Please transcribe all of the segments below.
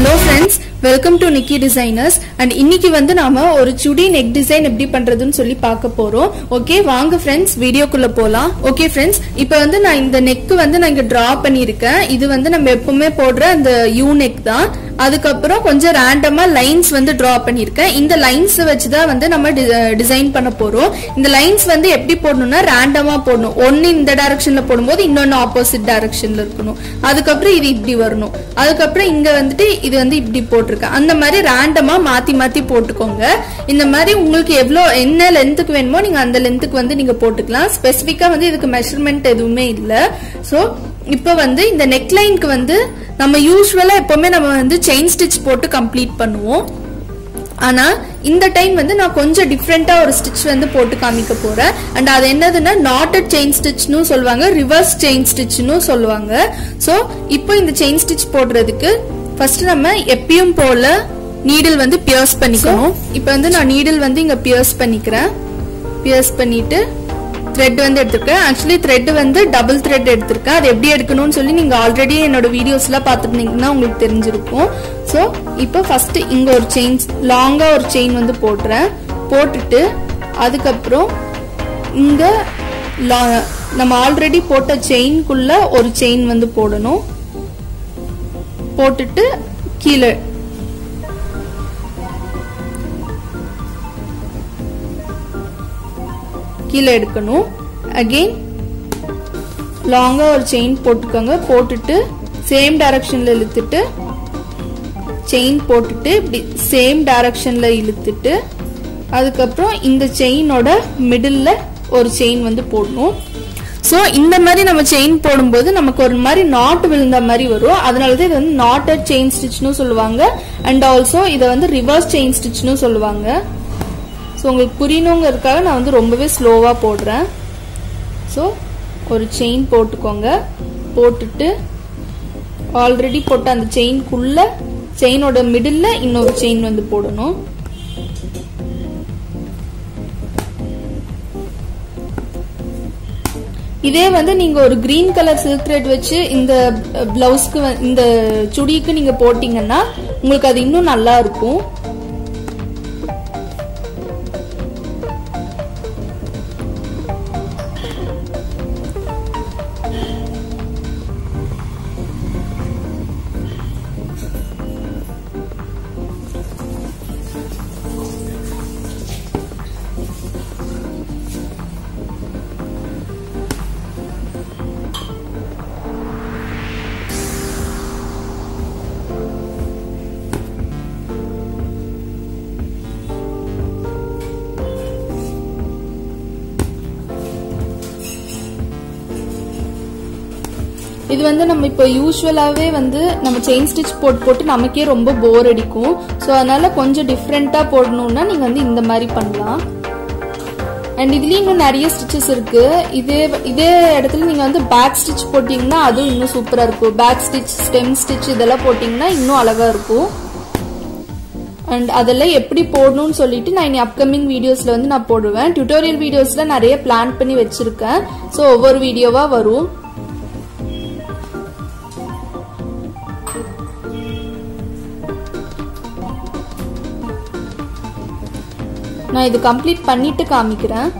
Hello friends welcome to Nikki designers and இன்னைக்கு வந்து நாம ஒரு சுடி நெக் டிசைன் எப்படி பண்றதுன்னு சொல்லி பார்க்க போறோம். ஓகே வாங்க ஃப்ரெண்ட்ஸ் வீடியோக்குள்ள போலாம். ஓகே ஃப்ரெண்ட்ஸ் இப்போ வந்து நான் இந்த நெக் வந்து நான் இங்க டிரா பண்ணியிருக்கேன். இது வந்து நம்ம எப்பவுமே போடுற அந்த யூ நெக் தான். அதுக்கப்புறம் கொஞ்சம் ரேண்டமா லைன்ஸ் வந்து டிரா பண்ணியிருக்கேன். இந்த லைன்ஸ் வச்சு தான் வந்து நம்ம டிசைன் பண்ண போறோம். இந்த லைன்ஸ் வந்து எப்படி போடணும்னா ரேண்டமா போடணும். ஒன்னு இந்த டைரக்ஷன்ல போடும்போது இன்னொன்னு ஆப்போசிட் டைரக்ஷன்ல இருக்கணும். அதுக்கப்புறம் இது இப்படி வரணும். அதுக்கப்புறம் இங்க வந்துட்டு இது வந்து இப்படி போட்டிருக்கேன். அந்த மாதிரி ரேண்டமா மாத்தி மாத்தி போட்டுக்கோங்க. இந்த மாதிரி உங்களுக்கு எவ்வளோ என்ன லென்த்துக்கு வேணுமோ நீங்க அந்த லென்த்துக்கு வந்து நீங்க போட்டுக்கலாம். ஸ்பெசிஃபிக்கா வந்து இதுக்கு மெஷர்மெண்ட் எதுவுமே இல்லை. ஸோ இப்போ வந்து இந்த நெக் லைனுக்கு வந்து நம்ம யூஸ்வலா எப்பவுமே நம்ம வந்து செயின் ஸ்டிச் போட்டு கம்ப்ளீட் பண்ணுவோம். ஆனா இந்த டைம் வந்து நான் கொஞ்சம் டிஃப்ரெண்டா ஒரு ஸ்டிச் வந்து போட்டு காமிக்க போறேன். அண்ட் அது என்னதுன்னா நாட்டட் செயின் ஸ்டிச்னு சொல்லுவாங்க ரிவர்ஸ் செயின் ஸ்டிச்னு சொல்லுவாங்க. சோ இப்போ இந்த செயின் ஸ்டிச் போடுறதுக்கு ஃபர்ஸ்ட் நம்ம எப்பயும் போல நீடில் வந்து பியர்ஸ் பண்ணிக்கணும். இப்போ வந்து நான் நீடில் வந்து இங்க பியர்ஸ் பண்ணிக்கிறேன். பியர்ஸ் பண்ணிட்டு த்ரெட் வந்து எடுத்திருக்கேன். ஆக்சுவலி த்ரெட் வந்து டபுள் த்ரெட் எடுத்திருக்கேன். அது எப்படி எடுக்கணும்னு சொல்லி நீங்கள் ஆல்ரெடி என்னோட வீடியோஸ்லாம் பார்த்துருந்தீங்கன்னா உங்களுக்கு தெரிஞ்சிருக்கும். ஸோ இப்போ ஃபஸ்ட்டு இங்கே ஒரு செயின் லாங்காக ஒரு செயின் வந்து போடுறேன். போட்டுட்டு அதுக்கப்புறம் இங்கே லா- நம்ம ஆல்ரெடி போட்ட செயின்குள்ள ஒரு செயின் வந்து போடணும். போட்டுட்டு கீழே கீழே எடுக்கணும். அகெயின் லாங்காக ஒரு செயின் போட்டுக்கோங்க. போட்டுட்டு சேம் டைரக்ஷனில் இழுத்துட்டு செயின் போட்டுட்டு இப்படி சேம் டைரக்ஷனில் இழுத்துட்டு அதுக்கப்புறம் இந்த செயினோட மிடில் ஒரு செயின் வந்து போடணும். ஸோ இந்த மாதிரி நம்ம செயின் போடும்போது நமக்கு ஒரு மாதிரி நாட் விழுந்த மாதிரி வரும். அதனால தான் இது வந்து நாட்டட் செயின் ஸ்டிச்னு சொல்லுவாங்க. அண்ட் ஆல்சோ இதை வந்து ரிவர்ஸ் செயின் ஸ்டிச்னு சொல்லுவாங்க. ஸோ உங்களுக்கு புரியணுங்கிறதுக்காக நான் வந்து ரொம்பவே ஸ்லோவாக போடுறேன். ஸோ ஒரு செயின் போட்டுக்கோங்க. போட்டுட்டு ஆல்ரெடி போட்ட அந்த செயின்குள்ள செயினோட மிடில் இன்னொரு செயின் வந்து போடணும். இதே வந்து நீங்க ஒரு கிரீன் கலர் சில்க் த்ரெட் வச்சு இந்த பிளவுஸ்க்கு இந்த சுடிக்கு நீங்க போட்டீங்கன்னா உங்களுக்கு அது இன்னும் நல்லா இருக்கும். இது வந்து நம்ம இப்போ யூஸ்வலாகவே வந்து நம்ம செயின் ஸ்டிச் போட்டு போட்டு நமக்கே ரொம்ப போர் அடிக்கும். ஸோ அதனால் கொஞ்சம் டிஃப்ரெண்ட்டாக போடணுன்னா நீங்கள் வந்து இந்த மாதிரி பண்ணலாம். அண்ட் இதுலேயும் இன்னும் நிறைய ஸ்டிச்சஸ் இருக்கு. இதே இதே இடத்துல நீங்கள் வந்து பேக் ஸ்டிச் போட்டிங்கன்னா அதுவும் இன்னும் சூப்பராக இருக்கும். பேக் ஸ்டிச் ஸ்டெம் ஸ்டிச் இதெல்லாம் போட்டிங்கன்னா இன்னும் அழகாக இருக்கும். அண்ட் அதெல்லாம் எப்படி போடணும்னு சொல்லிட்டு நான் இனி அப்கமிங் வீடியோஸில் வந்து நான் போடுவேன். டியூட்டோரியல் வீடியோஸில் நிறைய பிளான் பண்ணி வச்சுருக்கேன். ஸோ ஒவ்வொரு வீடியோவாக வரும். நான் இது கம்ப்ளீட் பண்ணிட்டு காமிக்கிறேன்.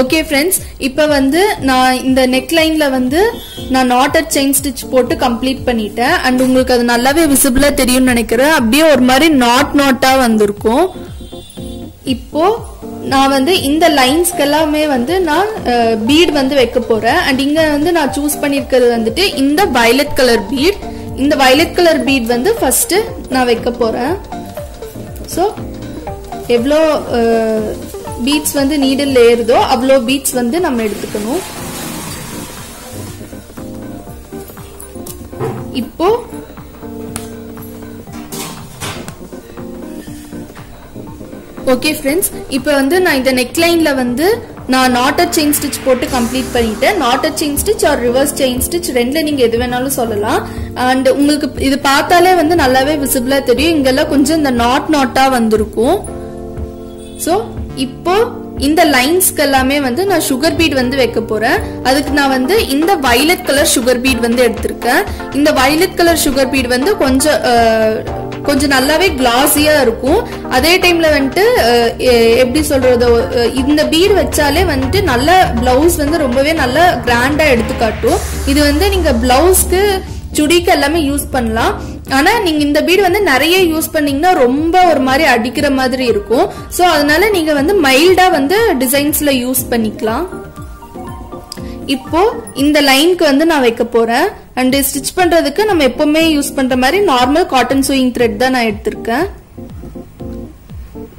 ஓகே ஃப்ரெண்ட்ஸ் இப்போ வந்து நான் இந்த நெக் லைன்ல வந்து நான் நாட்டட் செயின் ஸ்டிச் போட்டு கம்ப்ளீட் பண்ணிட்டேன். அண்ட் உங்களுக்கு அது நல்லாவே விசிபிளா தெரியும்னு நினைக்கிறேன். அப்படியே ஒரு மாதிரி நாட் நாட்டா வந்திருக்கும். இப்போ நான் வந்து இந்த லைன்ஸ்க்கு எல்லாமே வந்து நான் பீட் வந்து வைக்க போறேன். அண்ட் இங்க வந்து நான் சூஸ் பண்ணிருக்கிறது வந்துட்டு இந்த வயலட் கலர் பீட் இந்த வயலட் கலர் பீட் வந்து ஃபர்ஸ்ட் நான் வைக்க போறேன். ஸோ எவ்வளோ பீட்ஸ் வந்து நீடில் ஏறுதோ அவ்வளோ பீட்ஸ் வந்து நம்ம எடுத்துக்கணும். இப்போ ஓகே ஃப்ரெண்ட்ஸ் இப்போ வந்து நான் இந்த நெக்லைனில் வந்து நான் நாட்டர் செயின் ஸ்டிச் போட்டு கம்ப்ளீட் பண்ணிட்டேன். Knotter chain stitch or reverse chain stitch ரெண்டில் நீங்கள் எது வேணாலும் சொல்லலாம். அண்ட் உங்களுக்கு இது பார்த்தாலே வந்து நல்லாவே விசிபிளாக தெரியும். இங்கெல்லாம் கொஞ்சம் இந்த நாட் நாட்டாக வந்திருக்கும். ஸோ இப்போ இந்த லைன்ஸ்க்கு எல்லாமே வந்து நான் சுகர் பீட் வந்து வைக்க போறேன். அதுக்கு நான் வந்து இந்த வயலட் கலர் சுகர் பீட் வந்து எடுத்திருக்கேன். இந்த வயலட் கலர் சுகர் பீட் வந்து கொஞ்சம் கொஞ்சம் நல்லாவே கிளாஸியா இருக்கும். அதே டைம்ல வந்துட்டு எ- எப்படி சொல்றது இந்த பீட் வச்சாலே வந்துட்டு நல்ல பிளவுஸ் வந்து ரொம்பவே நல்லா கிராண்டா எடுத்து காட்டும் இது வந்து நீங்க பிளவுஸ்க்கு சுடிக்கு எல்லாமே யூஸ் பண்ணலாம். ஆனா நீங்க இந்த பீடு வந்து நிறைய யூஸ் பண்ணீங்கன்னா ரொம்ப ஒரு மாதிரி அடிக்கிற மாதிரி இருக்கும். ஸோ அதனால நீங்க வந்து மைல்டா வந்து டிசைன்ஸ்ல யூஸ் பண்ணிக்கலாம். இப்போ இந்த லைனுக்கு வந்து நான் வைக்க போறேன். அண்ட் ஸ்டிச் பண்றதுக்கு நம்ம எப்பவுமே யூஸ் பண்ற மாதிரி நார்மல் காட்டன் சூயிங் த்ரெட் தான் நான் எடுத்திருக்கேன்.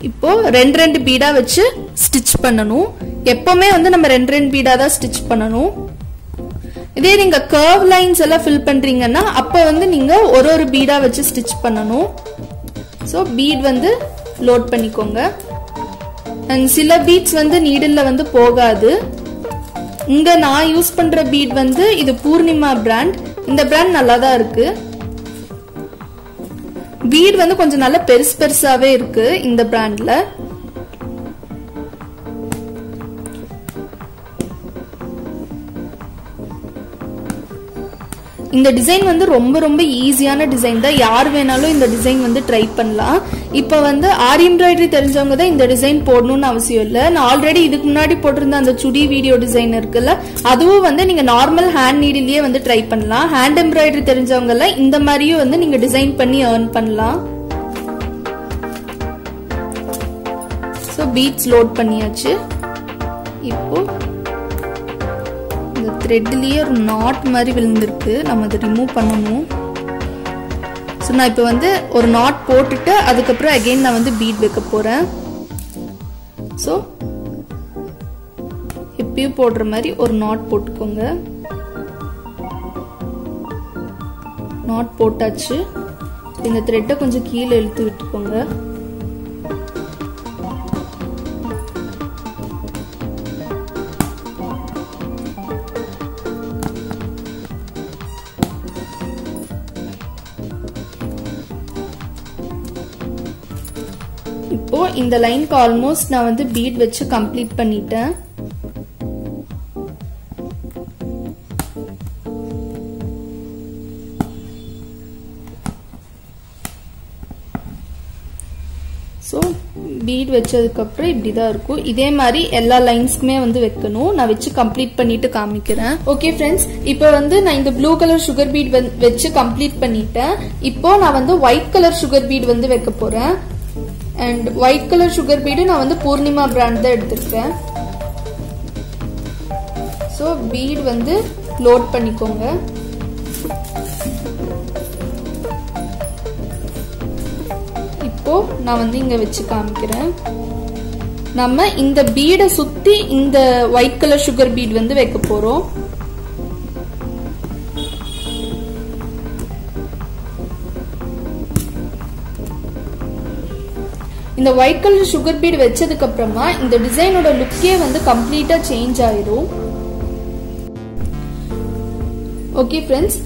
இப்போ ரெண்டு ரெண்டு பீடா வச்சு ஸ்டிச் பண்ணணும். எப்பவுமே வந்து நம்ம ரெண்டு ரெண்டு பீடா தான் ஸ்டிச் பண்ணணும். இதே நீங்க கர்வ் லைன்ஸ் எல்லாம் ஃபில் பண்றீங்கன்னா அப்ப வந்து நீங்க ஒரு ஒரு பீடா வச்சு ஸ்டிச் பண்ணணும். ஸோ பீட் வந்து லோட் பண்ணிக்கோங்க. அண்ட் சில பீட்ஸ் வந்து நீடில் வந்து போகாது. இங்க நான் யூஸ் பண்ற பீட் வந்து இது பூர்ணிமா பிராண்ட் இந்த பிராண்ட் நல்லா தான் இருக்கு. பீட் வந்து கொஞ்சம் நல்ல பெருசு பெருசாவே இருக்கு இந்த பிராண்ட்ல இந்த டிசைன் வந்து ரொம்ப ரொம்ப ஈஸியான டிசைன் தான். யார் வேணாலும் இந்த டிசைன் வந்து ட்ரை பண்ணலாம். இப்போ வந்து ஆரி எம்ப்ராய்டரி தெரிஞ்சவங்க தான் இந்த டிசைன் போடணும்னு அவசியம் இல்லை. நான் ஆல்ரெடி இதுக்கு முன்னாடி போட்டிருந்த அந்த சுடி வீடியோ டிசைன் இருக்குல்ல அதுவும் வந்து நீங்க நார்மல் ஹேண்ட் நீடிலேயே வந்து ட்ரை பண்ணலாம். ஹேண்ட் எம்ப்ராய்டரி தெரிஞ்சவங்க எல்லாம் இந்த மாதிரியும் வந்து நீங்க டிசைன் பண்ணி ஏர்ன் பண்ணலாம். ஸோ பீட்ஸ் லோட் பண்ணியாச்சு. இப்போ த்ரெட்லேயே ஒரு நாட் மாதிரி விழுந்திருக்கு. நம்ம அதை ரிமூவ் பண்ணணும். ஸோ நான் இப்போ வந்து ஒரு நாட் போட்டுட்டு அதுக்கப்புறம் அகைன் நான் வந்து பீட் வைக்க போகிறேன் ஸோ எப்பயும் போடுற மாதிரி ஒரு நாட் போட்டுக்கோங்க. நாட் போட்டாச்சு. இந்த த்ரெட்டை கொஞ்சம் கீழே இழுத்து விட்டுக்கோங்க. இந்த லைனுக்கு ஆல்மோஸ்ட் நான் வந்து பீட் வச்சு கம்ப்ளீட் பண்ணிட்டேன். ஸோ பீட் வச்சதுக்கப்புறம் இப்படி தான் இருக்கும். இதே மாதிரி எல்லா லைன்ஸ்க்குமே வந்து வைக்கணும். நான் வச்சு கம்ப்ளீட் பண்ணிட்டு காமிக்கிறேன். ஓகே ஃப்ரெண்ட்ஸ் இப்போ வந்து நான் இந்த ப்ளூ கலர் சுகர் பீட் வச்சு கம்ப்ளீட் பண்ணிட்டேன். இப்போ நான் வந்து ஒயிட் கலர் சுகர் பீட் வந்து வைக்க போறேன். And white colour sugar bead நான் வந்து பூர்ணிமா பிராண்ட் தான் எடுத்திருக்கேன். ஸோ பீட் வந்து லோட் பண்ணிக்கோங்க. இப்போ நான் வந்து இங்க வச்சு காமிக்கிறேன். நம்ம இந்த பீடை சுத்தி இந்த ஒயிட் கலர் சுகர் பீட் வந்து வைக்க போறோம். இந்த ஒயிட் கலர் சுகர் பீட் வச்சதுக்கு அப்புறமா இந்த டிசைனோட லுக்கே வந்து கம்ப்ளீட்டா சேஞ்ச் ஆயிரும். ஓகே ஃப்ரெண்ட்ஸ்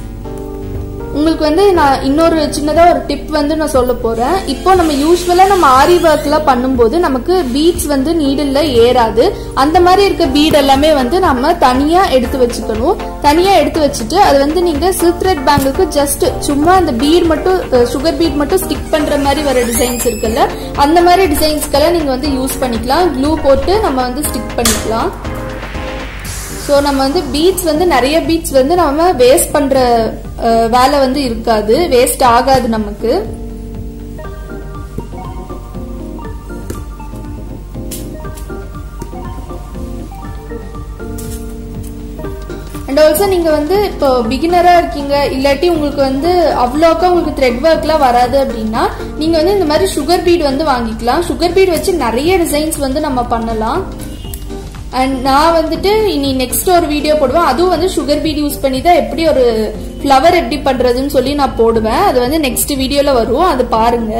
உங்களுக்கு வந்து நான் இன்னொரு சின்னதாக ஒரு டிப் வந்து நான் சொல்ல போகிறேன் இப்போ நம்ம யூஸ்வலாக நம்ம ஆரி ஒர்க்லாம் பண்ணும்போது நமக்கு பீட்ஸ் வந்து நீடில் ஏறாது. அந்த மாதிரி இருக்க பீட் எல்லாமே வந்து நம்ம தனியாக எடுத்து வச்சுக்கணும். தனியாக எடுத்து வச்சுட்டு அது வந்து நீங்கள் சில்க் பேங்குக்கு ஜஸ்ட் சும்மா அந்த பீட் மட்டும் சுகர் பீட் மட்டும் ஸ்டிக் பண்ணுற மாதிரி வர டிசைன்ஸ் இருக்குல்ல அந்த மாதிரி டிசைன்ஸ்க்கெல்லாம் நீங்கள் வந்து யூஸ் பண்ணிக்கலாம். க்ளூ போட்டு நம்ம வந்து ஸ்டிக் பண்ணிக்கலாம். ஸோ நம்ம வந்து பீட்ஸ் வந்து நிறைய பீட்ஸ் வந்து நம்ம வேஸ்ட் பண்ற வேலை வந்து இருக்காது. வேஸ்ட் ஆகாது நமக்கு. அண்ட் ஆல்சோ நீங்க வந்து இப்போ பிகினரா இருக்கீங்க இல்லாட்டி உங்களுக்கு வந்து அவ்வளோக்கா உங்களுக்கு த்ரெட் ஒர்க்லாம் வராது அப்படின்னா நீங்க வந்து இந்த மாதிரி சுகர் பீட் வந்து வாங்கிக்கலாம். சுகர் பீட் வச்சு நிறைய டிசைன்ஸ் வந்து நம்ம பண்ணலாம். அண்ட் நான் வந்துட்டு இனி நெக்ஸ்ட் ஒரு வீடியோ போடுவேன். அதுவும் வந்து சுகர் பீட் யூஸ் பண்ணி தான் எப்படி ஒரு ஃப்ளவர் எப்படி பண்றதுன்னு சொல்லி நான் போடுவேன். அது வந்து நெக்ஸ்ட் வீடியோல வரும். அது பாருங்க.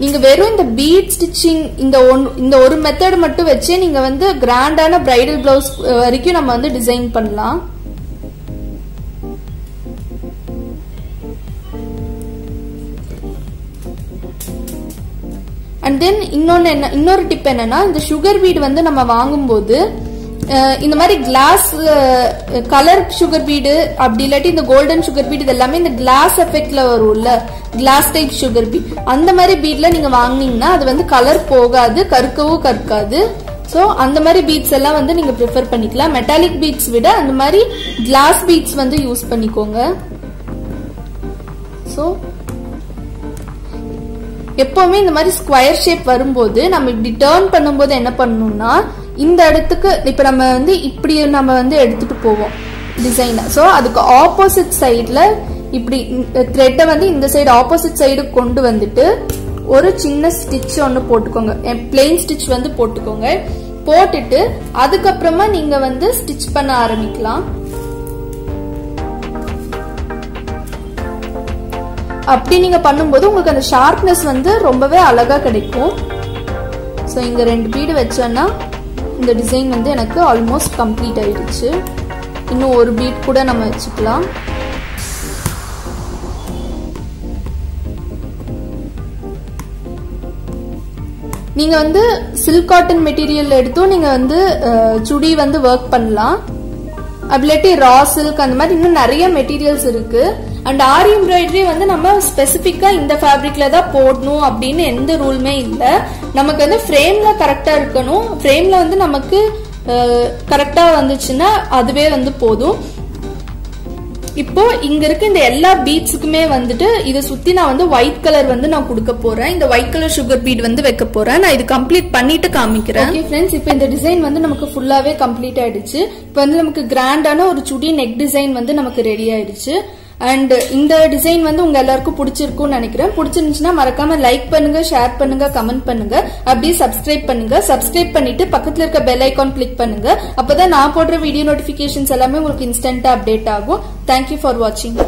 நீங்க வெறும் இந்த பீட் ஸ்டிச்சிங் இந்த ஒன் இந்த ஒரு மெத்தட் மட்டும் வச்சே நீங்க வந்து கிராண்டான பிரைடல் பிளவுஸ் வரைக்கும் நம்ம வந்து டிசைன் பண்ணலாம். அண்ட் தென் இன்னொன்று என்ன இன்னொரு டிப் என்னன்னா இந்த சுகர் பீட் வந்து நம்ம வாங்கும்போது இந்த மாதிரி கிளாஸ் கலர் சுகர் பீடு அப்படி இல்லாட்டி இந்த கோல்டன் சுகர் பீட் இது எல்லாமே இந்த கிளாஸ் எஃபெக்ட்ல வரும்ல. கிளாஸ் டைப் சுகர் பீட் அந்த மாதிரி பீட்ல நீங்க வாங்குனீங்கன்னா அது வந்து கலர் போகாது கருக்கவும் கற்காது ஸோ அந்த மாதிரி பீட்ஸ் எல்லாம் வந்து நீங்க ப்ரிஃபர் பண்ணிக்கலாம். மெட்டாலிக் பீட்ஸ் விட அந்த மாதிரி கிளாஸ் பீட்ஸ் வந்து யூஸ் பண்ணிக்கோங்க. ஸோ எப்பவுமே இந்த மாதிரி ஸ்கொயர் ஷேப் வரும்போது நம்ம இப்படி டேர்ன் பண்ணும்போது என்ன பண்ணணும்னா இந்த இடத்துக்கு இப்ப நம்ம வந்து இப்படி நம்ம வந்து எடுத்துட்டு போவோம் டிசைனை ஸோ அதுக்கு ஆப்போசிட் சைடில் இப்படி த்ரெட்டை வந்து இந்த சைடு ஆப்போசிட் சைடு கொண்டு வந்துட்டு ஒரு சின்ன ஸ்டிச் ஒன்று போட்டுக்கோங்க. பிளெயின் ஸ்டிச் வந்து போட்டுக்கோங்க. போட்டுட்டு அதுக்கப்புறமா நீங்க வந்து ஸ்டிச் பண்ண ஆரம்பிக்கலாம். அப்படி நீங்கள் பண்ணும்போது உங்களுக்கு அந்த ஷார்ப்னஸ் வந்து ரொம்பவே அழகாக கிடைக்கும். ஸோ இங்கே ரெண்டு பீடு வச்சோன்னா இந்த டிசைன் வந்து எனக்கு ஆல்மோஸ்ட் கம்ப்ளீட் ஆயிடுச்சு. இன்னும் ஒரு பீட் கூட நம்ம வச்சுக்கலாம். நீங்கள் வந்து சில்க் காட்டன் மெட்டீரியல் எடுத்தும் நீங்கள் வந்து சுடி வந்து ஒர்க் பண்ணலாம். அப்படி இல்லாட்டி ரா சில்க் அந்த மாதிரி இன்னும் நிறைய மெட்டீரியல்ஸ் இருக்குது அண்ட் ஆரி எம்ப்ராய்டரி வந்து நம்ம ஸ்பெசிஃபிக்கா இந்த ஃபேப்ரிக்ல தான் போடணும் அப்படின்னு எந்த ரூலுமே இல்லை. நமக்கு வந்து ஃப்ரேம்ல கரெக்டா இருக்கணும். ஃப்ரேம்ல வந்து நமக்கு கரெக்டா வந்துச்சுன்னா அதுவே வந்து போதும். இப்போ இங்க இருக்க இந்த எல்லா பீட்ஸுக்குமே வந்துட்டு இதை சுத்தி நான் வந்து ஒயிட் கலர் வந்து நான் கொடுக்க போறேன். இந்த ஒயிட் கலர் சுகர் பீட் வந்து வைக்க போறேன். நான் இது கம்ப்ளீட் பண்ணிட்டு காமிக்கிறேன். ஓகே ஃப்ரெண்ட்ஸ் இப்போ இந்த டிசைன் வந்து நமக்கு ஃபுல்லாவே கம்ப்ளீட் ஆயிடுச்சு. இப்போ வந்து நமக்கு கிராண்டான ஒரு சுடி நெக் டிசைன் வந்து நமக்கு ரெடி ஆயிடுச்சு. அண்ட் இந்த டிசைன் வந்து உங்க எல்லாருக்கும் பிடிச்சிருக்கும்னு நினைக்கிறேன். பிடிச்சிருந்துச்சுன்னா மறக்காம லைக் பண்ணுங்க ஷேர் பண்ணுங்க கமெண்ட் பண்ணுங்க. அப்படியே சப்ஸ்கிரைப் பண்ணுங்க. சப்ஸ்கிரைப் பண்ணிட்டு பக்கத்துல இருக்க பெல் ஐக்கான் கிளிக் பண்ணுங்க. அப்பதான் நான் போடுற வீடியோ நோட்டிபிகேஷன்ஸ் எல்லாமே உங்களுக்கு இன்ஸ்டன்டா அப்டேட் ஆகும். தேங்க்யூ ஃபார் வாட்சிங்